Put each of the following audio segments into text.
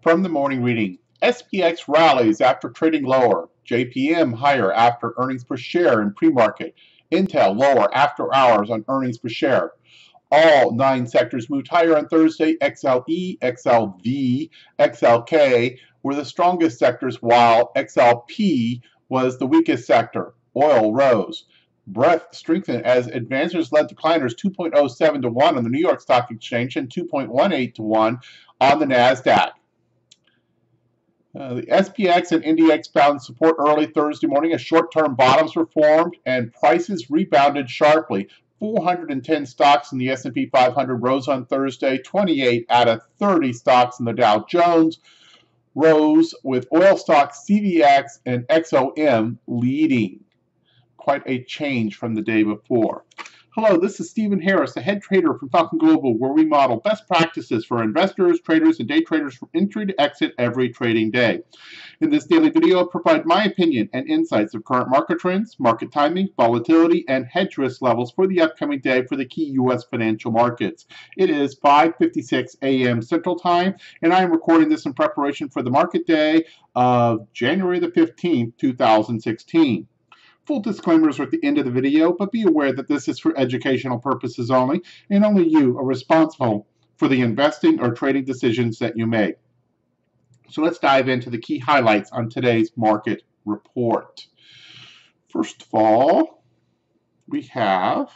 From the morning reading, SPX rallies after trading lower. JPM higher after earnings per share in pre-market. Intel lower after hours on earnings per share. All nine sectors moved higher on Thursday. XLE, XLV, XLK were the strongest sectors, while XLP was the weakest sector. Oil rose. Breadth strengthened as advancers led decliners 2.07 to 1 on the New York Stock Exchange and 2.18 to 1 on the NASDAQ. Uh, the SPX and INDX found support early Thursday morning as short-term bottoms were formed and prices rebounded sharply. 410 stocks in the S&P 500 rose on Thursday. 28 out of 30 stocks in the Dow Jones rose, with oil stocks CVX and XOM leading. Quite a change from the day before. Hello, this is Stephen Harris, the head trader from Falcon Global, where we model best practices for investors, traders, and day traders from entry to exit every trading day. In this daily video, I provide my opinion and insights of current market trends, market timing, volatility, and hedge risk levels for the upcoming day for the key U.S. financial markets. It is 5.56 a.m. Central Time, and I am recording this in preparation for the market day of January the 15th, 2016. Full disclaimers are at the end of the video, but be aware that this is for educational purposes only, and only you are responsible for the investing or trading decisions that you make. So let's dive into the key highlights on today's market report. First of all, we have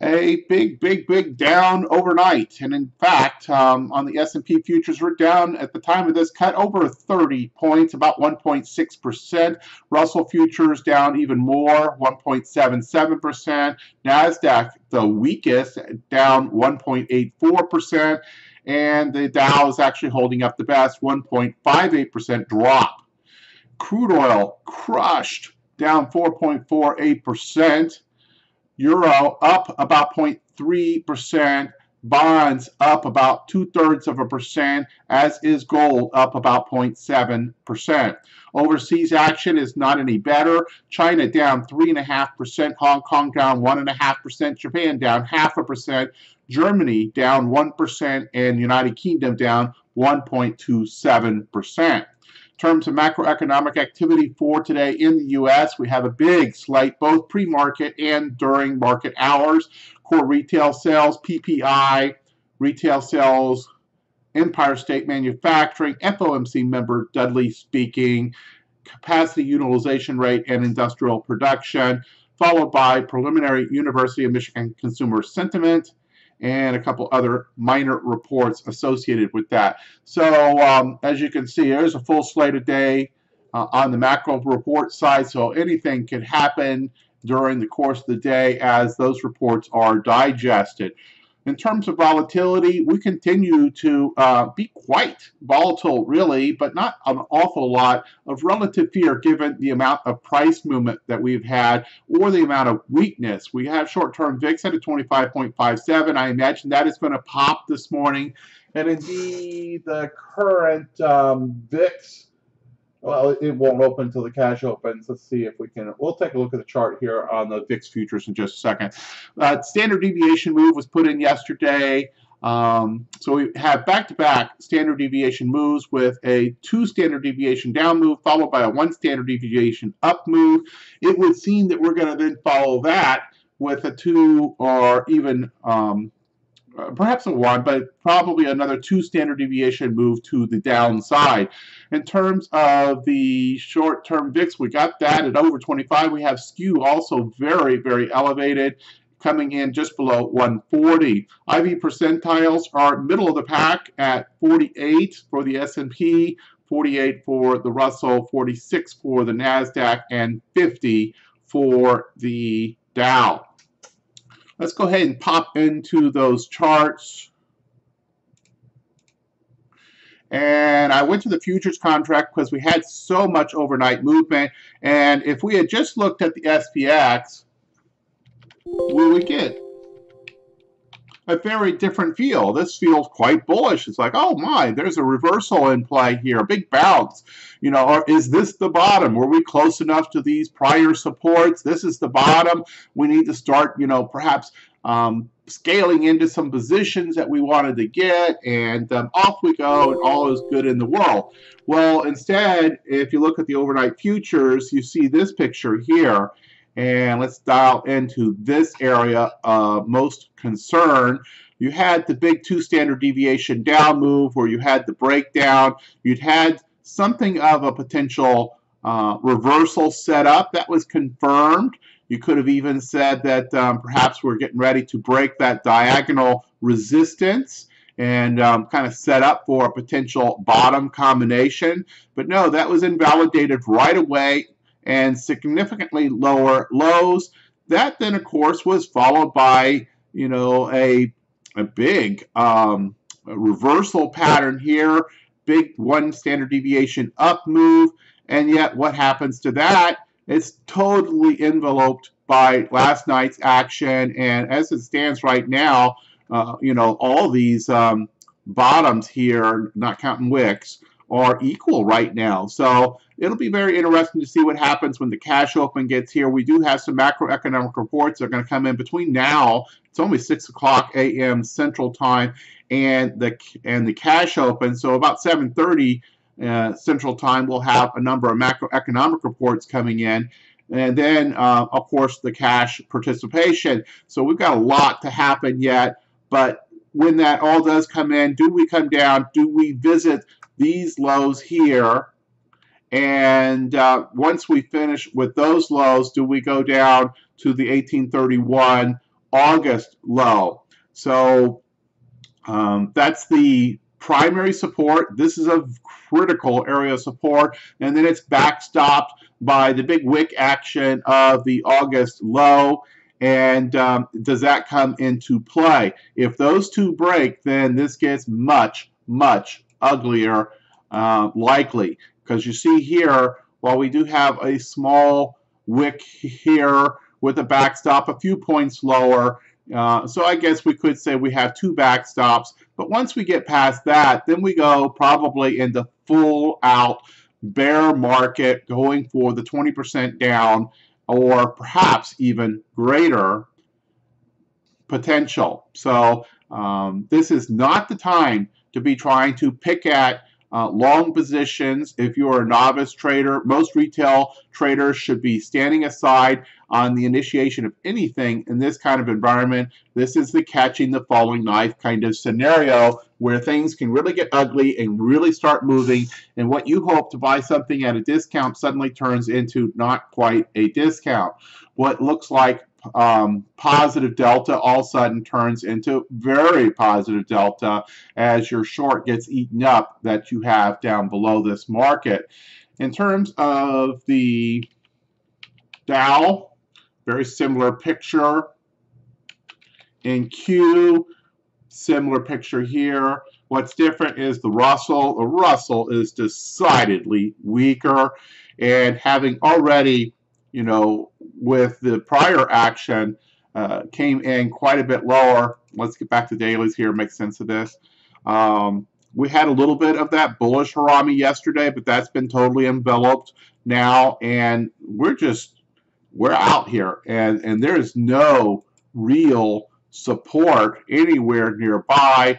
a big, big, big down overnight. And in fact, um, on the S&P futures, we're down at the time of this cut over 30 points, about 1.6%. Russell futures down even more, 1.77%. NASDAQ, the weakest, down 1.84%. And the Dow is actually holding up the best, 1.58% drop. Crude oil crushed, down 4.48%. Euro up about 0.3%, bonds up about two thirds of a percent, as is gold up about 0.7%. Overseas action is not any better. China down 3.5%, Hong Kong down 1.5%, Japan down half a percent, Germany down 1%, and United Kingdom down 1.27% terms of macroeconomic activity for today in the U.S., we have a big slate both pre-market and during market hours. Core retail sales, PPI, retail sales, Empire State Manufacturing, FOMC member Dudley speaking, capacity utilization rate and industrial production, followed by preliminary University of Michigan consumer sentiment, and a couple other minor reports associated with that. So um, as you can see, there's a full slate of day uh, on the macro report side, so anything can happen during the course of the day as those reports are digested. In terms of volatility, we continue to uh, be quite volatile, really, but not an awful lot of relative fear given the amount of price movement that we've had or the amount of weakness. We have short-term VIX at a 25.57. I imagine that is going to pop this morning. And indeed, the current um, VIX well, it won't open until the cash opens. Let's see if we can. We'll take a look at the chart here on the VIX futures in just a second. Uh, standard deviation move was put in yesterday. Um, so we have back-to-back -back standard deviation moves with a two standard deviation down move followed by a one standard deviation up move. It would seem that we're going to then follow that with a two or even um, uh, perhaps a one, but probably another two standard deviation move to the downside. In terms of the short-term VIX, we got that at over 25. We have skew also very, very elevated coming in just below 140. IV percentiles are middle of the pack at 48 for the S&P, 48 for the Russell, 46 for the NASDAQ, and 50 for the Dow. Let's go ahead and pop into those charts. And I went to the futures contract because we had so much overnight movement. And if we had just looked at the SPX, we would we get a very different feel. This feels quite bullish. It's like, oh my, there's a reversal in play here, a big bounce. You know, or is this the bottom? Were we close enough to these prior supports? This is the bottom. We need to start, you know, perhaps um, scaling into some positions that we wanted to get, and um, off we go, and all is good in the world. Well, instead, if you look at the overnight futures, you see this picture here. And let's dial into this area of most concern. You had the big two standard deviation down move where you had the breakdown. You'd had something of a potential uh, reversal set up that was confirmed. You could have even said that um, perhaps we're getting ready to break that diagonal resistance and um, kind of set up for a potential bottom combination. But no, that was invalidated right away and significantly lower lows. That then, of course, was followed by, you know, a, a big um, a reversal pattern here, big one standard deviation up move. And yet what happens to that? It's totally enveloped by last night's action. And as it stands right now, uh, you know, all these um, bottoms here, not counting wicks, are equal right now. So it'll be very interesting to see what happens when the cash open gets here. We do have some macroeconomic reports that are going to come in between now. It's only 6 o'clock a.m. Central Time and the and the cash open. So about 7:30 uh, Central Time, we'll have a number of macroeconomic reports coming in. And then, uh, of course, the cash participation. So we've got a lot to happen yet. But when that all does come in, do we come down? Do we visit these lows here? And uh, once we finish with those lows, do we go down to the 1831 August low? So um, that's the primary support. This is a critical area of support. And then it's backstopped by the big wick action of the August low. And um, does that come into play? If those two break, then this gets much, much uglier uh, likely. Because you see here, while we do have a small wick here with a backstop a few points lower, uh, so I guess we could say we have two backstops. But once we get past that, then we go probably into full out bear market going for the 20% down or perhaps even greater potential. So um, this is not the time to be trying to pick at uh, long positions. If you're a novice trader, most retail traders should be standing aside on the initiation of anything in this kind of environment. This is the catching the falling knife kind of scenario where things can really get ugly and really start moving. And what you hope to buy something at a discount suddenly turns into not quite a discount. What looks like um, positive delta all of a sudden turns into very positive delta as your short gets eaten up that you have down below this market. In terms of the Dow, very similar picture. In Q, similar picture here. What's different is the Russell. The Russell is decidedly weaker and having already you know, with the prior action, uh, came in quite a bit lower. Let's get back to dailies here, make sense of this. Um, we had a little bit of that bullish harami yesterday, but that's been totally enveloped now, and we're just we're out here, and and there is no real support anywhere nearby.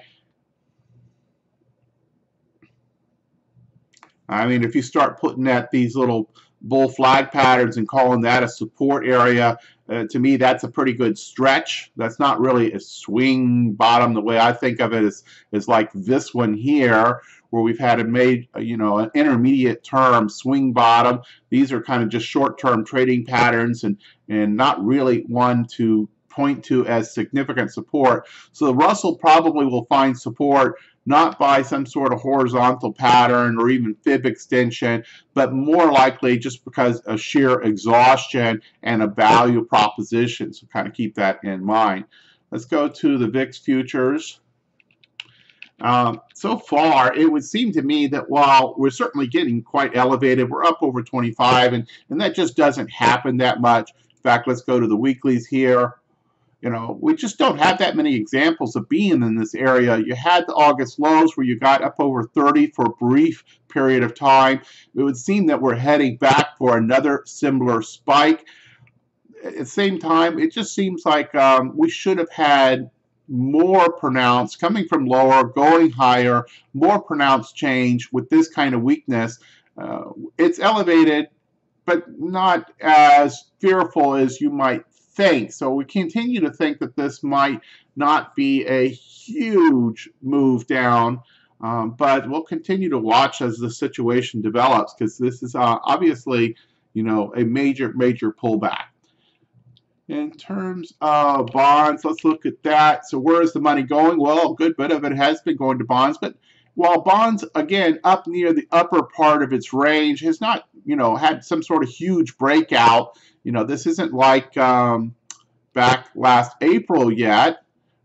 I mean, if you start putting at these little bull flag patterns and calling that a support area, uh, to me that's a pretty good stretch. That's not really a swing bottom. The way I think of it is, is like this one here, where we've had a made, uh, you know, an intermediate term swing bottom. These are kind of just short-term trading patterns and, and not really one to point to as significant support. So the Russell probably will find support not by some sort of horizontal pattern or even fib extension, but more likely just because of sheer exhaustion and a value proposition. So kind of keep that in mind. Let's go to the VIX futures. Um, so far, it would seem to me that while we're certainly getting quite elevated, we're up over 25, and, and that just doesn't happen that much. In fact, let's go to the weeklies here. You know, we just don't have that many examples of being in this area. You had the August lows where you got up over 30 for a brief period of time. It would seem that we're heading back for another similar spike. at the same time, it just seems like um, we should have had more pronounced, coming from lower, going higher, more pronounced change with this kind of weakness. Uh, it's elevated, but not as fearful as you might think. So we continue to think that this might not be a huge move down. Um, but we'll continue to watch as the situation develops because this is uh, obviously, you know, a major, major pullback. In terms of bonds, let's look at that. So where is the money going? Well, a good bit of it has been going to bonds, but while bonds, again, up near the upper part of its range, has not, you know, had some sort of huge breakout. You know, this isn't like um, back last April yet,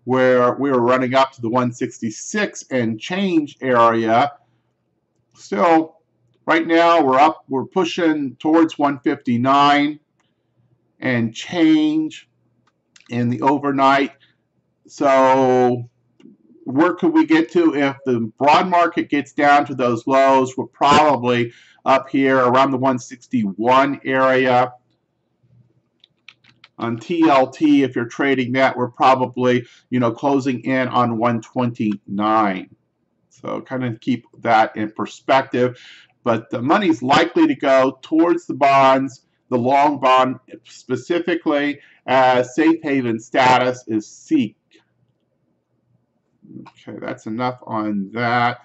where we were running up to the 166 and change area. Still, right now we're up, we're pushing towards 159 and change in the overnight. So where could we get to if the broad market gets down to those lows? We're probably up here around the 161 area. On TLT, if you're trading that, we're probably, you know, closing in on 129. So kind of keep that in perspective. But the money's likely to go towards the bonds the long bond specifically as safe haven status is seek. Okay, that's enough on that.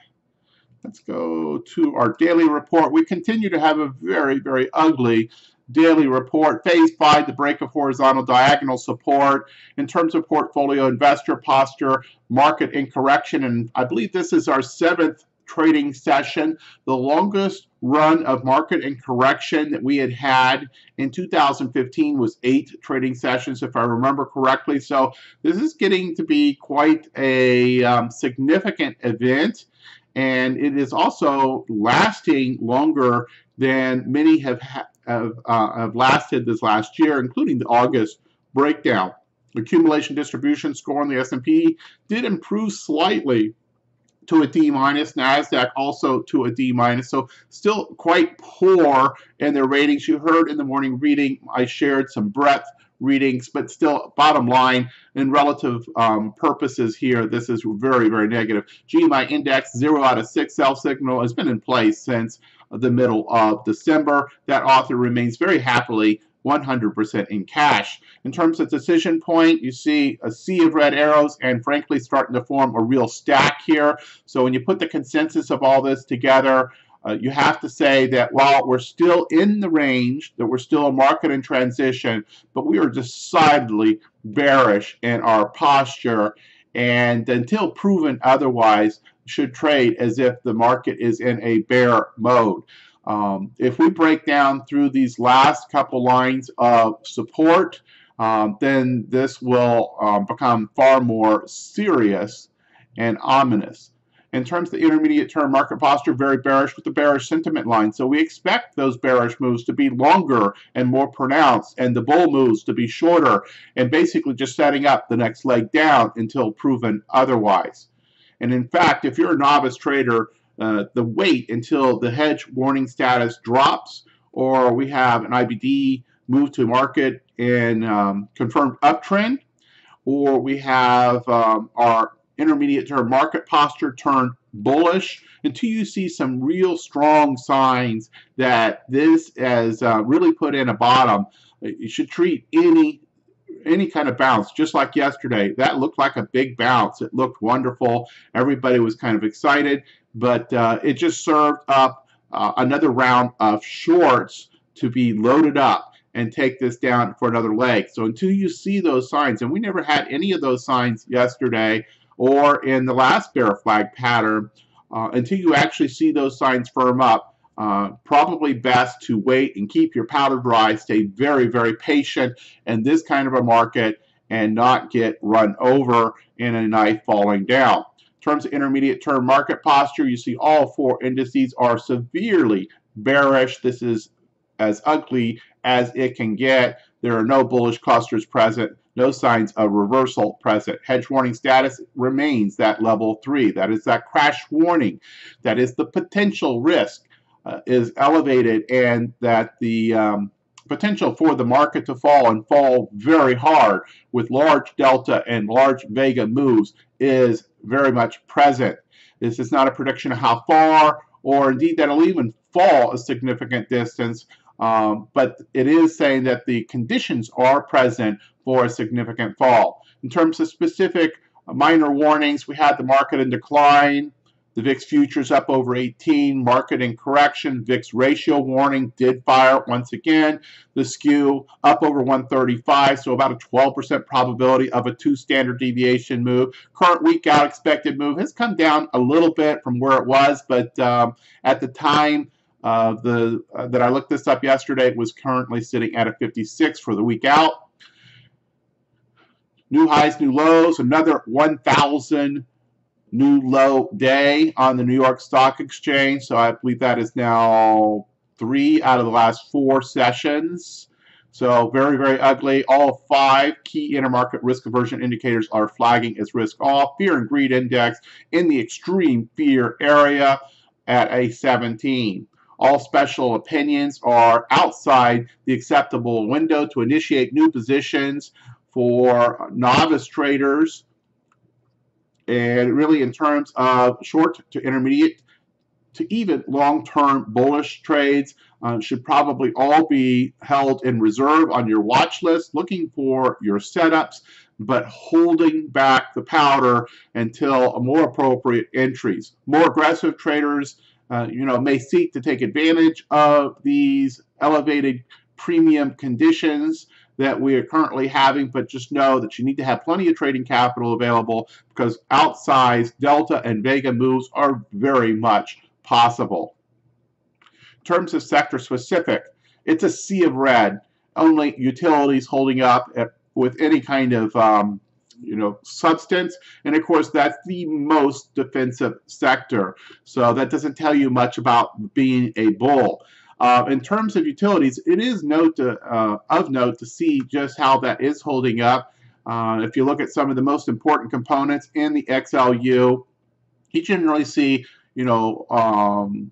Let's go to our daily report. We continue to have a very, very ugly daily report. Phase 5, the break of horizontal diagonal support. In terms of portfolio investor posture, market correction, and I believe this is our seventh trading session, the longest run of market and correction that we had had in 2015 was eight trading sessions, if I remember correctly. So this is getting to be quite a um, significant event, and it is also lasting longer than many have have, uh, have lasted this last year, including the August breakdown. Accumulation distribution score on the S&P did improve slightly to a D minus. Nasdaq also to a D minus. So still quite poor in their ratings. You heard in the morning reading I shared some breadth readings, but still bottom line in relative um, purposes here, this is very, very negative. GMI index 0 out of 6 sell signal has been in place since the middle of December. That author remains very happily 100% in cash. In terms of decision point, you see a sea of red arrows and frankly starting to form a real stack here. So when you put the consensus of all this together, uh, you have to say that while we're still in the range, that we're still a market in transition, but we are decidedly bearish in our posture and until proven otherwise should trade as if the market is in a bear mode. Um, if we break down through these last couple lines of support, um, then this will um, become far more serious and ominous. In terms of the intermediate term market posture, very bearish with the bearish sentiment line. So we expect those bearish moves to be longer and more pronounced, and the bull moves to be shorter, and basically just setting up the next leg down until proven otherwise. And in fact, if you're a novice trader, uh, the wait until the hedge warning status drops or we have an IBD move to market in um, confirmed uptrend or we have um, our intermediate term market posture turn bullish until you see some real strong signs that this has uh, really put in a bottom you should treat any any kind of bounce, just like yesterday. That looked like a big bounce. It looked wonderful. Everybody was kind of excited, but uh, it just served up uh, another round of shorts to be loaded up and take this down for another leg. So until you see those signs, and we never had any of those signs yesterday or in the last bear flag pattern, uh, until you actually see those signs firm up, uh, probably best to wait and keep your powder dry, stay very, very patient in this kind of a market and not get run over in a knife falling down. In terms of intermediate term market posture, you see all four indices are severely bearish. This is as ugly as it can get. There are no bullish clusters present, no signs of reversal present. Hedge warning status remains that level three. That is that crash warning. That is the potential risk uh, is elevated and that the um, potential for the market to fall and fall very hard with large delta and large vega moves is very much present. This is not a prediction of how far or indeed that it'll even fall a significant distance, um, but it is saying that the conditions are present for a significant fall. In terms of specific minor warnings, we had the market in decline, the VIX futures up over 18, market in correction, VIX ratio warning did fire once again. The skew up over 135, so about a 12% probability of a two standard deviation move. Current week out expected move has come down a little bit from where it was, but um, at the time uh, the uh, that I looked this up yesterday, it was currently sitting at a 56 for the week out. New highs, new lows, another 1,000 new low day on the New York Stock Exchange. So I believe that is now three out of the last four sessions. So very, very ugly. All five key intermarket risk aversion indicators are flagging as risk off. Fear and greed index in the extreme fear area at a 17. All special opinions are outside the acceptable window to initiate new positions for novice traders and really in terms of short to intermediate to even long-term bullish trades uh, should probably all be held in reserve on your watch list, looking for your setups, but holding back the powder until more appropriate entries. More aggressive traders, uh, you know, may seek to take advantage of these elevated premium conditions that we are currently having, but just know that you need to have plenty of trading capital available because outsized delta and vega moves are very much possible. In terms of sector specific, it's a sea of red. Only utilities holding up at, with any kind of um, you know substance and of course that's the most defensive sector so that doesn't tell you much about being a bull uh, in terms of utilities, it is note to, uh, of note to see just how that is holding up. Uh, if you look at some of the most important components in the XLU, you generally see, you know, um,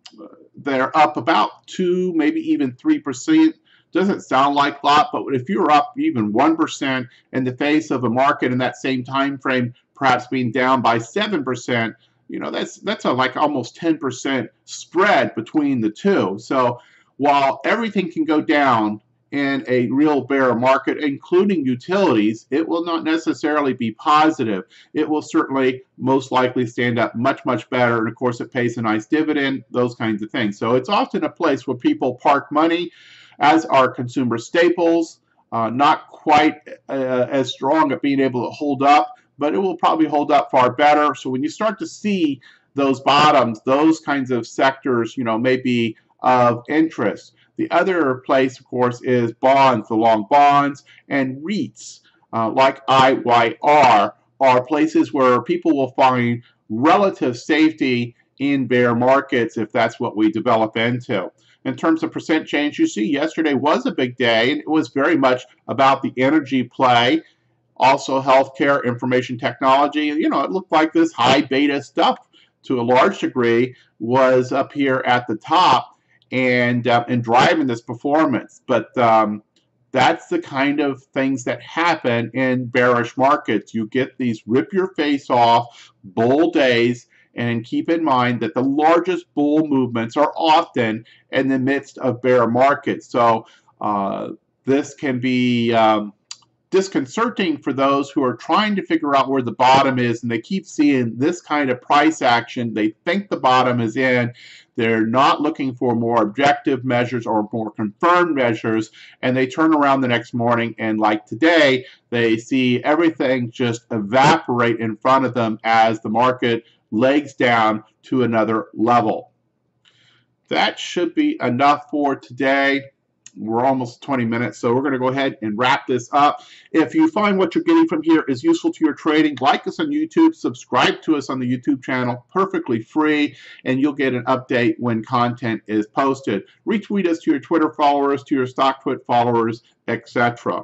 they're up about two, maybe even three percent. Doesn't sound like a lot, but if you're up even one percent in the face of a market in that same time frame, perhaps being down by seven percent, you know, that's that's a like almost 10% spread between the two. So while everything can go down in a real bear market, including utilities, it will not necessarily be positive. It will certainly most likely stand up much, much better. And of course, it pays a nice dividend, those kinds of things. So it's often a place where people park money, as are consumer staples. Uh, not quite uh, as strong at being able to hold up, but it will probably hold up far better. So when you start to see those bottoms, those kinds of sectors, you know, maybe of interest. The other place, of course, is bonds, the long bonds, and REITs, uh, like IYR, are places where people will find relative safety in bear markets if that's what we develop into. In terms of percent change, you see yesterday was a big day, and it was very much about the energy play, also healthcare, information technology. You know, it looked like this high beta stuff to a large degree was up here at the top and uh, and driving this performance. But um, that's the kind of things that happen in bearish markets. You get these rip your face off bull days. And keep in mind that the largest bull movements are often in the midst of bear markets. So uh, this can be um, disconcerting for those who are trying to figure out where the bottom is and they keep seeing this kind of price action. They think the bottom is in. They're not looking for more objective measures or more confirmed measures, and they turn around the next morning and, like today, they see everything just evaporate in front of them as the market legs down to another level. That should be enough for today we're almost 20 minutes, so we're going to go ahead and wrap this up. If you find what you're getting from here is useful to your trading, like us on YouTube, subscribe to us on the YouTube channel, perfectly free, and you'll get an update when content is posted. Retweet us to your Twitter followers, to your StockTwit followers, etc.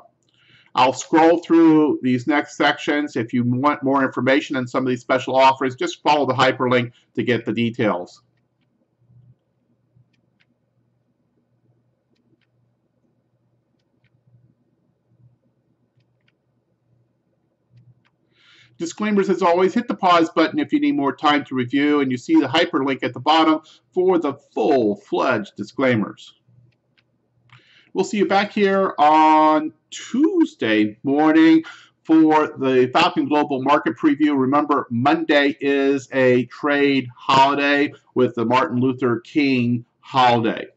I'll scroll through these next sections. If you want more information on some of these special offers, just follow the hyperlink to get the details. Disclaimers as always, hit the pause button if you need more time to review, and you see the hyperlink at the bottom for the full-fledged disclaimers. We'll see you back here on Tuesday morning for the Falcon Global Market Preview. Remember, Monday is a trade holiday with the Martin Luther King holiday.